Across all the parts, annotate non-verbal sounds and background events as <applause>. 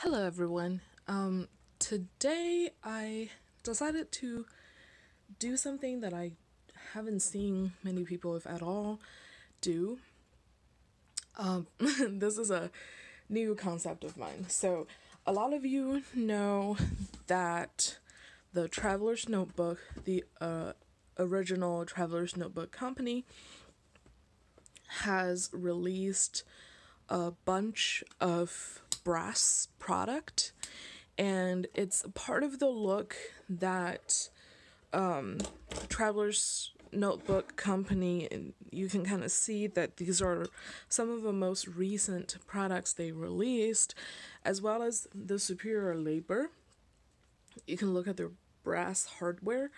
Hello everyone. Um, today I decided to do something that I haven't seen many people, if at all, do. Um, <laughs> this is a new concept of mine. So, a lot of you know that the Traveler's Notebook, the uh, original Traveler's Notebook company, has released a bunch of brass product and it's part of the look that um, traveler's notebook company and you can kind of see that these are some of the most recent products they released as well as the superior labor. You can look at their brass hardware.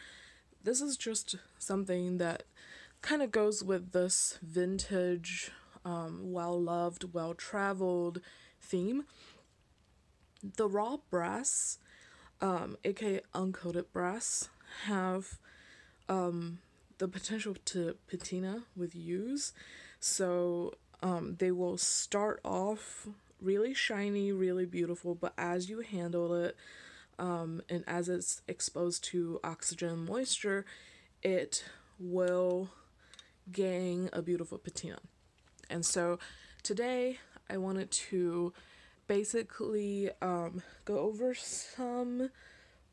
This is just something that kind of goes with this vintage um, well loved well traveled theme. The raw brass, um, aka uncoated brass, have um, the potential to patina with use. So um, they will start off really shiny, really beautiful, but as you handle it, um, and as it's exposed to oxygen moisture, it will gain a beautiful patina. And so today I wanted to basically um, go over some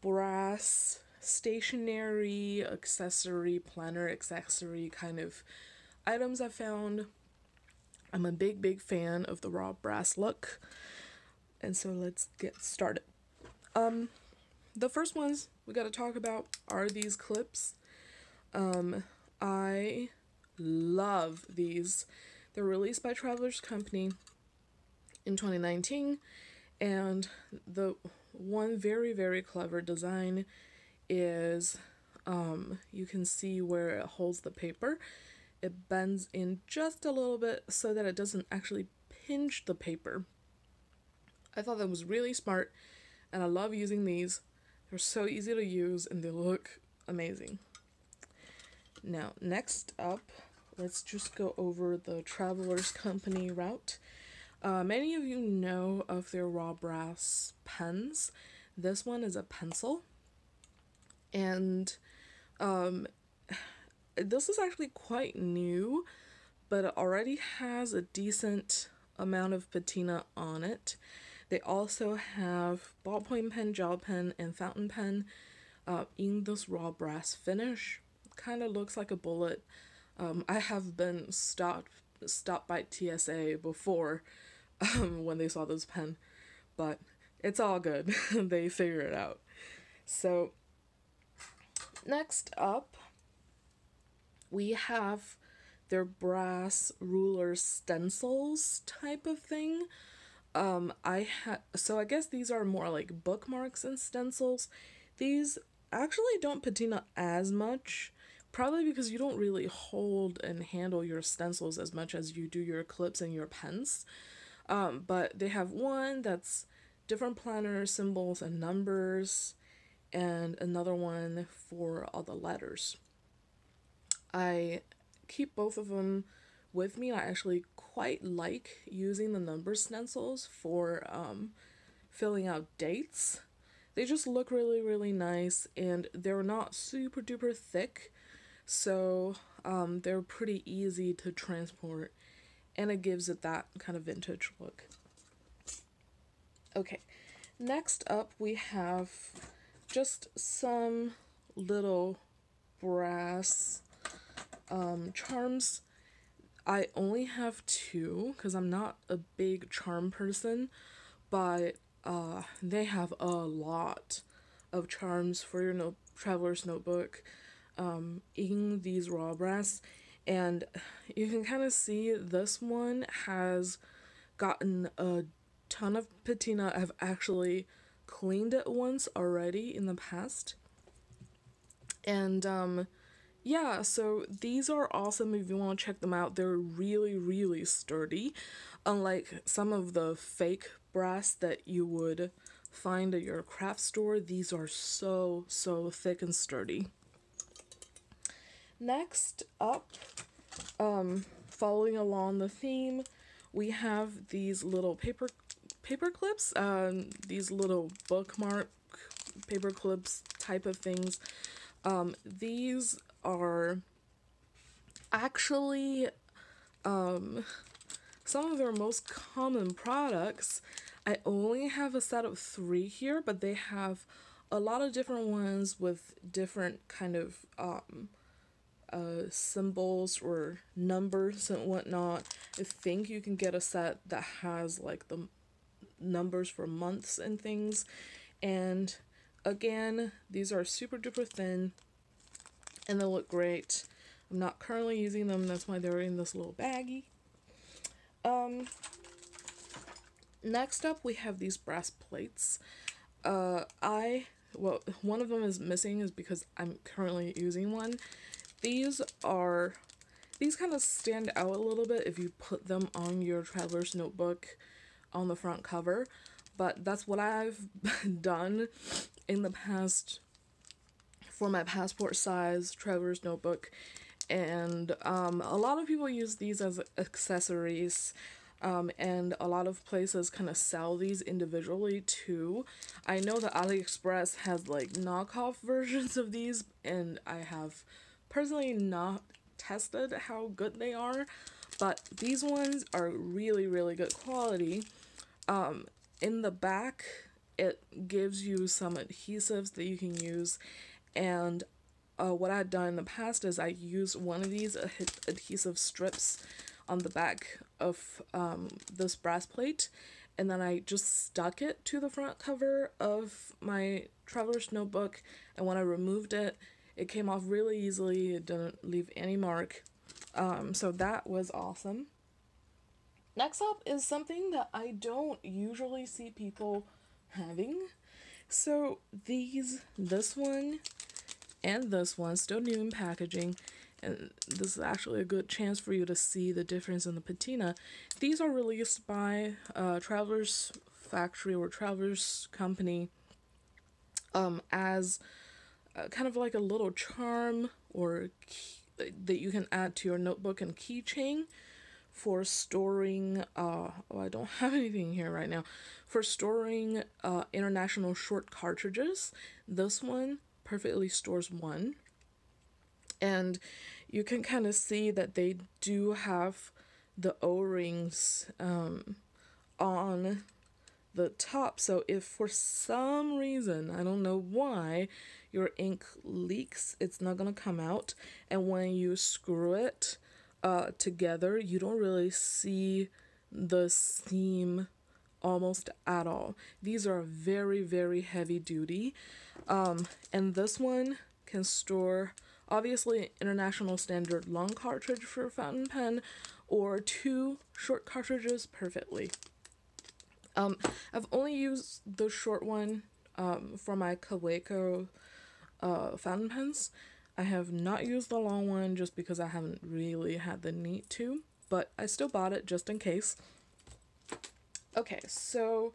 brass stationery, accessory, planner accessory kind of items I found. I'm a big, big fan of the raw brass look. And so let's get started. Um, the first ones we got to talk about are these clips. Um, I love these. They're released by Travelers Company in 2019 and the one very very clever design is um, you can see where it holds the paper. It bends in just a little bit so that it doesn't actually pinch the paper. I thought that was really smart and i love using these. They're so easy to use and they look amazing. Now next up let's just go over the travelers company route uh, many of you know of their raw brass pens. This one is a pencil. And um, this is actually quite new, but it already has a decent amount of patina on it. They also have ballpoint pen, gel pen, and fountain pen uh, in this raw brass finish. Kind of looks like a bullet. Um, I have been stopped stopped by TSA before um, <laughs> when they saw this pen, but it's all good. <laughs> they figure it out. So, next up, we have their brass ruler stencils type of thing. Um, I had so I guess these are more like bookmarks and stencils. These actually don't patina as much, probably because you don't really hold and handle your stencils as much as you do your clips and your pens. Um, but they have one that's different planner symbols and numbers, and another one for all the letters. I keep both of them with me. I actually quite like using the number stencils for um, filling out dates. They just look really, really nice and they're not super duper thick, so um, they're pretty easy to transport and it gives it that kind of vintage look. Okay, next up we have just some little brass um, charms. I only have two because I'm not a big charm person, but uh, they have a lot of charms for your no- traveler's notebook um, in these raw brass and you can kind of see this one has gotten a ton of patina. I've actually cleaned it once already in the past. And um yeah, so these are awesome if you want to check them out. They're really really sturdy unlike some of the fake brass that you would find at your craft store. These are so so thick and sturdy. Next up, um, following along the theme, we have these little paper paper clips, um, these little bookmark paper clips type of things. Um, these are actually um, some of their most common products. I only have a set of three here, but they have a lot of different ones with different kind of um, uh, symbols or numbers and whatnot. I think you can get a set that has like the numbers for months and things. And again, these are super duper thin and they look great. I'm not currently using them, that's why they're in this little baggie. Um, next up, we have these brass plates. Uh, I, well, one of them is missing is because I'm currently using one. These are, these kind of stand out a little bit if you put them on your traveler's notebook on the front cover. But that's what I've <laughs> done in the past for my passport size traveler's notebook and um, a lot of people use these as accessories um, and a lot of places kind of sell these individually too. I know that AliExpress has like knockoff <laughs> versions of these, and I have personally not tested how good they are, but these ones are really, really good quality. Um, in the back, it gives you some adhesives that you can use, and uh, what I've done in the past is I used one of these adhesive strips on the back of um, this brass plate and then I just stuck it to the front cover of my traveler's notebook and when I removed it it came off really easily it didn't leave any mark um, so that was awesome next up is something that I don't usually see people having so these this one and this one, still new in packaging. And this is actually a good chance for you to see the difference in the patina. These are released by uh, Traveler's Factory or Traveler's Company um, as uh, kind of like a little charm or key, that you can add to your notebook and keychain for storing uh oh I don't <laughs> have anything here right now for storing uh international short cartridges this one perfectly stores one. And you can kind of see that they do have the O-rings um, on the top. So if for some reason, I don't know why, your ink leaks, it's not going to come out. And when you screw it uh, together, you don't really see the seam almost at all. These are very, very heavy duty. Um, and this one can store obviously international standard long cartridge for fountain pen or two short cartridges perfectly. Um, I've only used the short one um, for my Kaweco uh, fountain pens. I have not used the long one just because I haven't really had the need to, but I still bought it just in case. Okay, so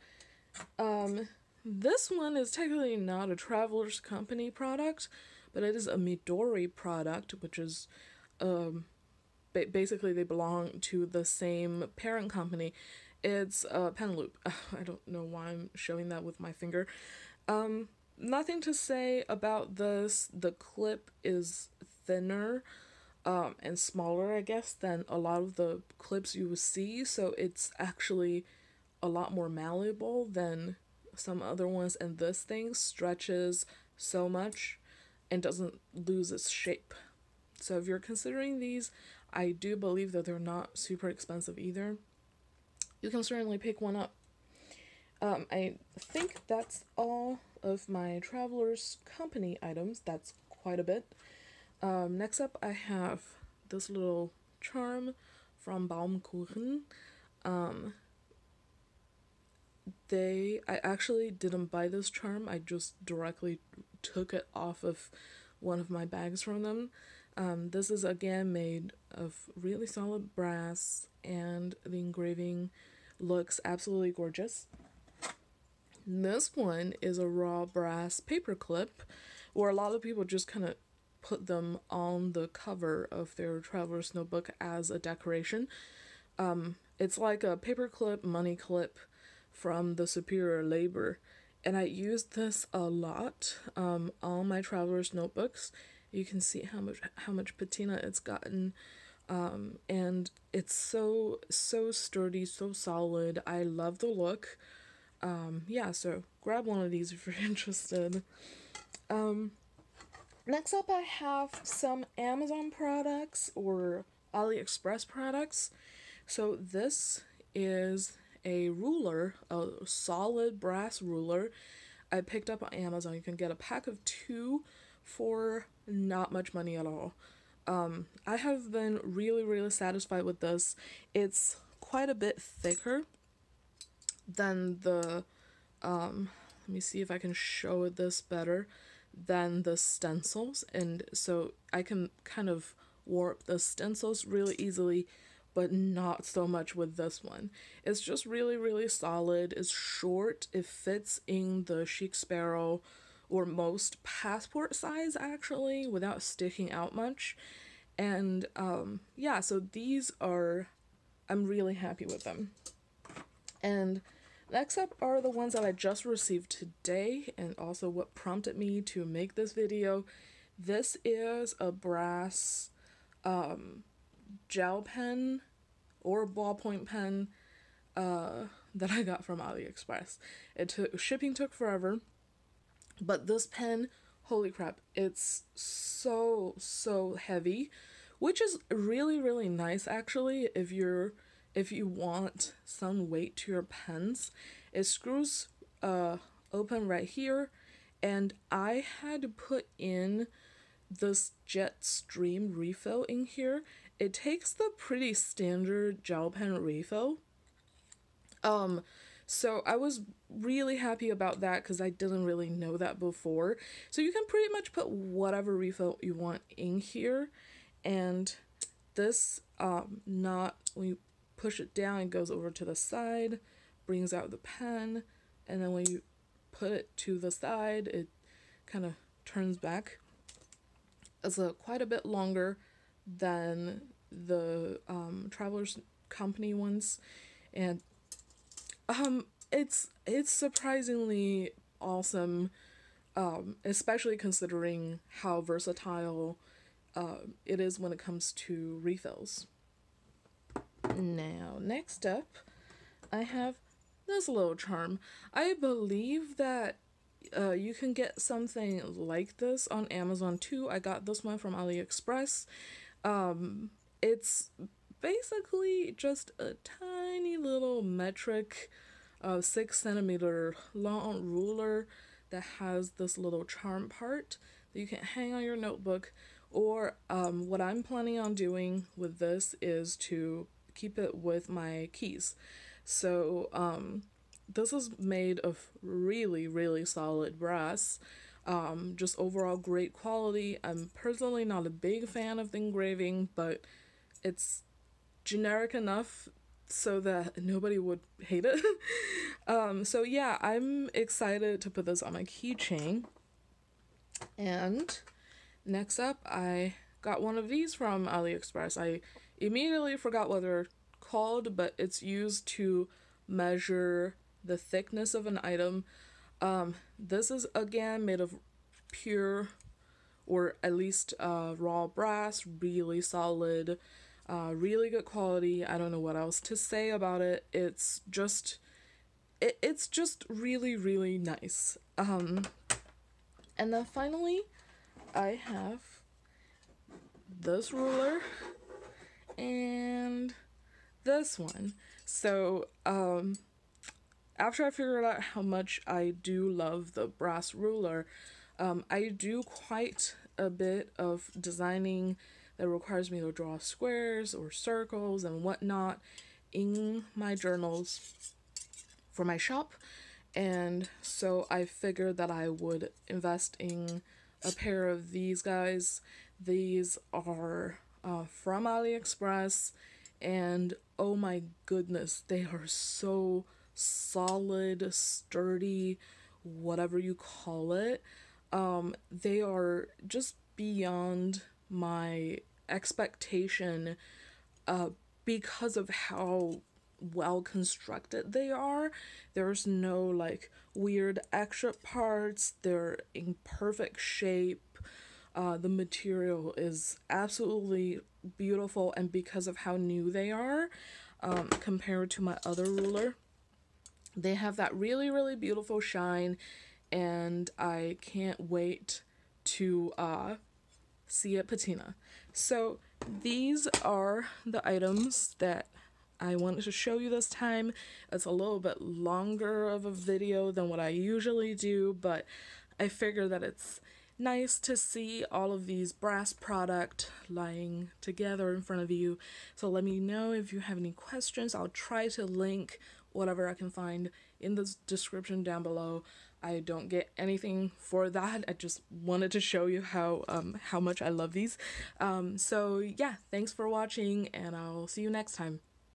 um, this one is technically not a Traveler's Company product, but it is a Midori product, which is um, ba basically they belong to the same parent company. It's a pen loop. <laughs> I don't know why I'm showing that with my finger. Um, nothing to say about this. The clip is thinner um, and smaller, I guess, than a lot of the clips you will see, so it's actually a lot more malleable than some other ones and this thing stretches so much and doesn't lose its shape. So if you're considering these, I do believe that they're not super expensive either. You can certainly pick one up. Um, I think that's all of my Traveler's Company items. That's quite a bit. Um, next up, I have this little charm from Baumkuchen. Um, they I actually didn't buy this charm. I just directly took it off of one of my bags from them. Um, this is again made of really solid brass and the engraving looks absolutely gorgeous. This one is a raw brass paper clip where a lot of people just kind of put them on the cover of their traveler's notebook as a decoration. Um, it's like a paper clip, money clip from the Superior Labor. And I use this a lot um, on my traveler's notebooks. You can see how much how much patina it's gotten. Um, and it's so so sturdy, so solid. I love the look. Um, yeah, so grab one of these if you're <laughs> interested. Um, next up, I have some Amazon products or AliExpress products. So this is a ruler, a solid brass ruler. I picked up on Amazon. You can get a pack of two for not much money at all. Um, I have been really, really satisfied with this. It's quite a bit thicker than the, um, let me see if I can show this better, than the stencils. And so I can kind of warp the stencils really easily, but not so much with this one. It's just really, really solid. It's short. It fits in the Chic Sparrow or most passport size actually without sticking out much. And um, yeah, so these are, I'm really happy with them. And next up are the ones that I just received today and also what prompted me to make this video. This is a brass um, gel pen or ballpoint pen uh, that I got from AliExpress. It took shipping took forever, but this pen, holy crap, it's so so heavy, which is really really nice actually if you're if you want some weight to your pens. It screws uh open right here and I had to put in this Jetstream refill in here. It takes the pretty standard gel pen refill. Um, so I was really happy about that because I didn't really know that before. So you can pretty much put whatever refill you want in here. And this, um, not, when you push it down, it goes over to the side, brings out the pen. And then when you put it to the side, it kind of turns back is a quite a bit longer than the um, Travelers Company ones, and um, it's it's surprisingly awesome, um, especially considering how versatile uh, it is when it comes to refills. Now, next up, I have this little charm. I believe that uh, you can get something like this on Amazon too. I got this one from AliExpress. Um, it's basically just a tiny little metric, uh, six centimeter long ruler that has this little charm part that you can hang on your notebook. Or um, what I'm planning on doing with this is to keep it with my keys. So um, this is made of really, really solid brass. Um, just overall great quality. I'm personally not a big fan of the engraving, but it's generic enough so that nobody would hate it. <laughs> um, so yeah, I'm excited to put this on my keychain. And next up, I got one of these from AliExpress. I immediately forgot what they're called, but it's used to measure the thickness of an item. Um, this is again made of pure or at least uh, raw brass, really solid, uh, really good quality. I don't know what else to say about it. It's just, it, it's just really, really nice. Um, and then finally, I have this ruler and this one. So, um, after I figured out how much I do love the brass ruler, um, I do quite a bit of designing that requires me to draw squares or circles and whatnot in my journals for my shop. And so I figured that I would invest in a pair of these guys. These are uh, from AliExpress, and oh my goodness, they are so solid, sturdy, whatever you call it. Um, they are just beyond my expectation uh, because of how well constructed they are. There's no like weird extra parts. They're in perfect shape. Uh, the material is absolutely beautiful, and because of how new they are, um, compared to my other ruler, they have that really, really beautiful shine, and I can't wait to uh, see it patina. So these are the items that I wanted to show you this time. It's a little bit longer of a video than what I usually do, but I figure that it's nice to see all of these brass product lying together in front of you. So let me know if you have any questions. I'll try to link whatever I can find in the description down below. I don't get anything for that. I just wanted to show you how um how much I love these. Um so yeah, thanks for watching and I'll see you next time.